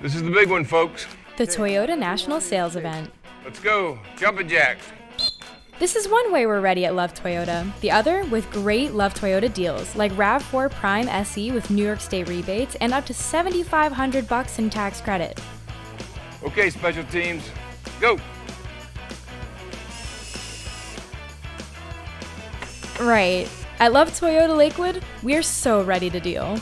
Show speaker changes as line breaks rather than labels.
This is the big one, folks.
The Toyota National Sales Event.
Let's go. Jumping jacks.
This is one way we're ready at Luv Toyota. The other with great Luv Toyota deals like RAV4 Prime SE with New York State rebates and up to 7500 bucks in tax credit.
Okay, special teams, go.
Right. At Luv Toyota Lakewood, we're so ready to deal.